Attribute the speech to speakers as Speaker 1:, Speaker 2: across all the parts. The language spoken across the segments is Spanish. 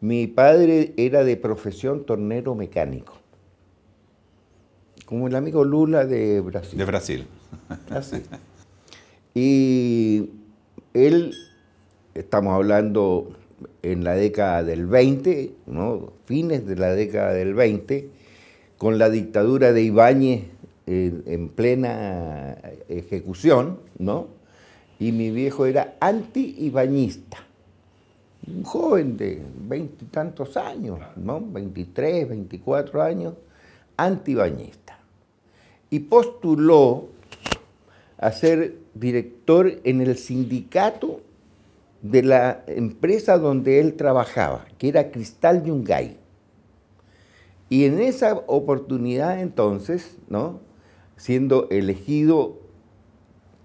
Speaker 1: Mi padre era de profesión tornero mecánico, como el amigo Lula de Brasil.
Speaker 2: De Brasil.
Speaker 1: Así. Y él, estamos hablando en la década del 20, ¿no? fines de la década del 20, con la dictadura de Ibáñez en, en plena ejecución, ¿no? Y mi viejo era anti-ibañista. Un joven de veintitantos años, ¿no? 23, 24 años, anti-ibañista. Y postuló a ser director en el sindicato de la empresa donde él trabajaba, que era Cristal Yungay. Y en esa oportunidad entonces, ¿no? siendo elegido,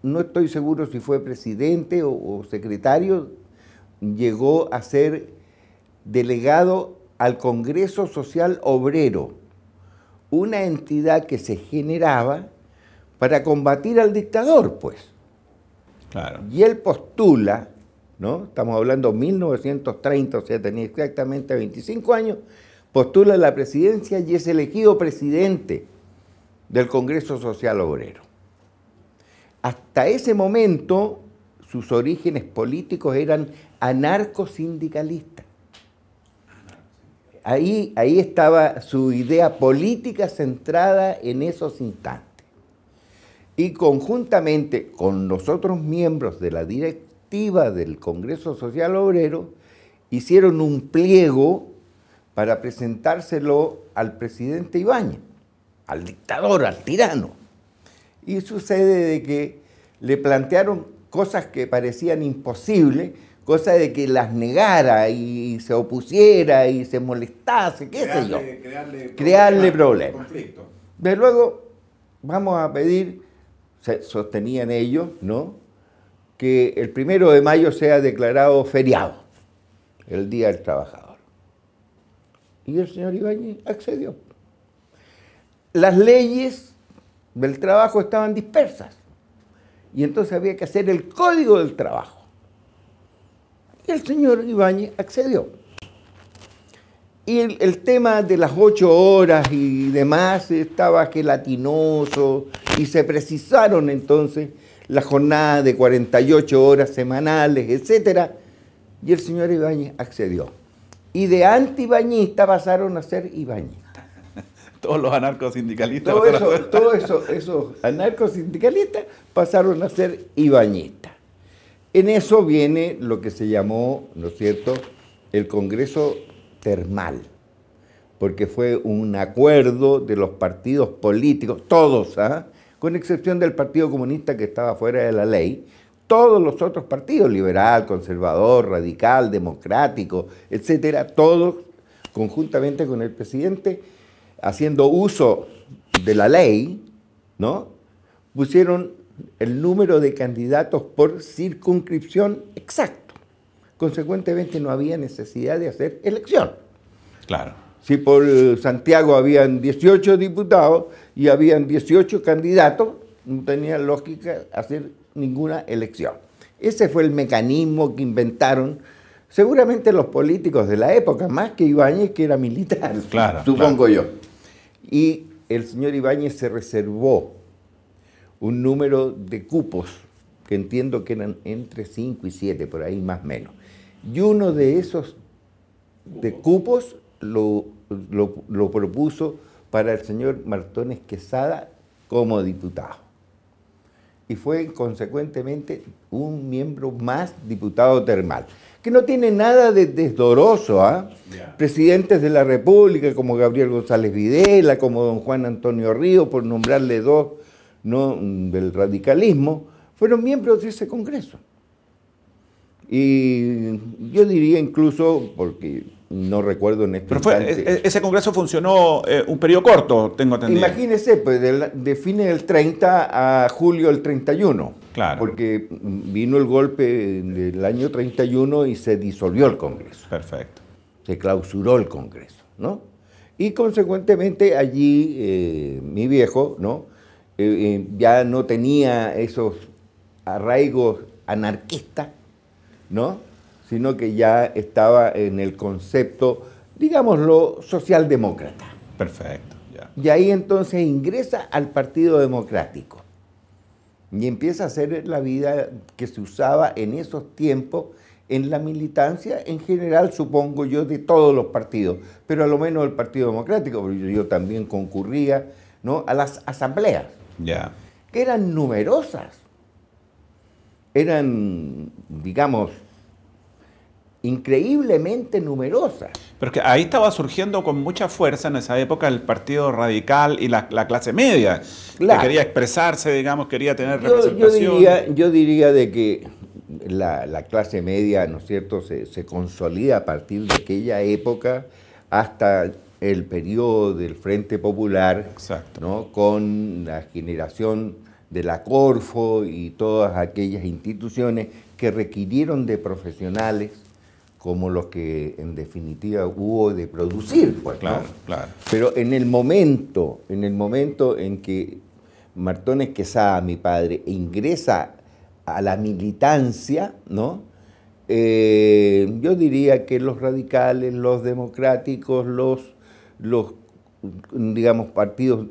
Speaker 1: no estoy seguro si fue presidente o, o secretario, llegó a ser delegado al Congreso Social Obrero, una entidad que se generaba para combatir al dictador, pues.
Speaker 2: Claro.
Speaker 1: Y él postula, ¿no? Estamos hablando de 1930, o sea, tenía exactamente 25 años, postula la presidencia y es elegido presidente del Congreso Social Obrero. Hasta ese momento, sus orígenes políticos eran anarcosindicalistas. Ahí, ahí estaba su idea política centrada en esos instantes. Y conjuntamente con los otros miembros de la directiva del Congreso Social Obrero, hicieron un pliego para presentárselo al presidente Ibáñez, al dictador, al tirano. Y sucede de que le plantearon cosas que parecían imposibles, cosa de que las negara y se opusiera y se molestase, qué sé yo.
Speaker 2: Crearle,
Speaker 1: Crearle problemas.
Speaker 2: Conflicto.
Speaker 1: De luego vamos a pedir, se- sostenían ellos, ¿no? Que el primero de mayo sea declarado feriado, el Día del Trabajador. Y el señor Ibáñez accedió. Las leyes del trabajo estaban dispersas. Y entonces había que hacer el código del trabajo. El señor Ibáñez accedió. Y el, el tema de las ocho horas y demás estaba gelatinoso y se precisaron entonces la jornada de 48 horas semanales, etc. Y el señor Ibáñez accedió. Y de anti-ibañista pasaron a ser ibañistas.
Speaker 2: Todos los anarcosindicalistas.
Speaker 1: Todo eso, todo eso, esos anarcosindicalistas pasaron a ser ibañistas. En eso viene lo que se llamó, ¿no es cierto?, el Congreso Termal, porque fue un acuerdo de los partidos políticos, todos, ¿ah? con excepción del Partido Comunista que estaba fuera de la ley, todos los otros partidos, liberal, conservador, radical, democrático, etcétera, todos conjuntamente con el presidente, haciendo uso de la ley, ¿no? Pusieron el número de candidatos por circunscripción exacto. Consecuentemente no había necesidad de hacer elección.
Speaker 2: Claro.
Speaker 1: Si por eh, Santiago habían 18 diputados y habían 18 candidatos, no tenía lógica hacer ninguna elección. Ese fue el mecanismo que inventaron seguramente los políticos de la época, más que Ibáñez, que era militar,
Speaker 2: Claro,
Speaker 1: supongo yo. Y el señor Ibáñez se reservó un número de cupos, que entiendo que eran entre 5 y 7, por ahí más o menos. Y uno de esos de cupos lo, lo- lo propuso para el señor Martones Quesada como diputado. Y fue consecuentemente un miembro más diputado termal, que no tiene nada de desdoroso, ¿ah?
Speaker 2: Ya.
Speaker 1: Presidentes de la República como Gabriel González Videla, como don Juan Antonio Río, por nombrarle dos ¿no? del radicalismo, fueron miembros de ese Congreso. Y yo diría incluso, porque no recuerdo en este
Speaker 2: Pero fue,
Speaker 1: instante-
Speaker 2: e- e- ese congreso funcionó eh, un periodo corto, tengo entendido.
Speaker 1: Imagínese, pues de, de fines del 30 a julio del 31.
Speaker 2: Claro.
Speaker 1: Porque vino el golpe del año 31 y se disolvió el Congreso.
Speaker 2: Perfecto.
Speaker 1: Se clausuró el Congreso, ¿no? Y consecuentemente allí eh, mi viejo, ¿no? Eh, eh, ya no tenía esos arraigos anarquistas, ¿no? sino que ya estaba en el concepto, digámoslo, socialdemócrata.
Speaker 2: Perfecto.
Speaker 1: Y ahí entonces ingresa al Partido Democrático y empieza a hacer la vida que se usaba en esos tiempos en la militancia en general, supongo yo, de todos los partidos, pero a lo menos el Partido Democrático, porque yo también concurría ¿no? a las asambleas, que eran numerosas, eran, digamos, increíblemente numerosas.
Speaker 2: Pero que ahí estaba surgiendo con mucha fuerza en esa época el Partido Radical y la, clase media, que quería expresarse, digamos, quería tener representación.
Speaker 1: Yo diría, de que la, clase media, ¿no es cierto?, se, se, consolida a partir de aquella época hasta el periodo del Frente Popular,
Speaker 2: Exacto.
Speaker 1: ¿no? con la generación de la Corfo y todas aquellas instituciones que requirieron de profesionales como los que en definitiva hubo de producir, pues,
Speaker 2: claro, claro.
Speaker 1: Pero en el momento, en el momento en que Martones Quesada, mi padre, ingresa a la militancia, ¿no? Eh, yo diría que los radicales, los democráticos, los, los digamos, partidos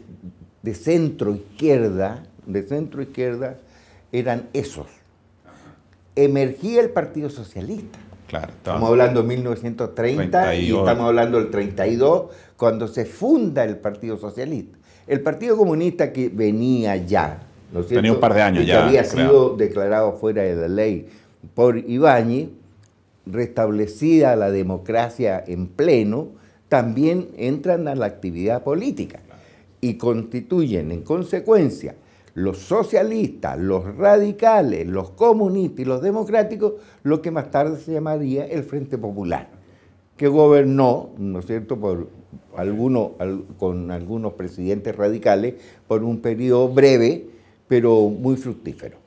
Speaker 1: de centro izquierda, de centro izquierda, eran esos. Emergía el Partido Socialista estamos hablando de 1930 y estamos hablando del 32, cuando se funda el Partido Socialista. El Partido Comunista que venía ya,
Speaker 2: ¿no Tenía un par de años
Speaker 1: ya. Que había sido declarado fuera de la ley por Ibáñez, restablecida la democracia en pleno, también entran a la actividad política y constituyen en consecuencia los socialistas, los radicales, los comunistas y los democráticos, lo que más tarde se llamaría el Frente Popular, que gobernó, ¿no es cierto?, con algunos presidentes radicales por un periodo breve, pero muy fructífero.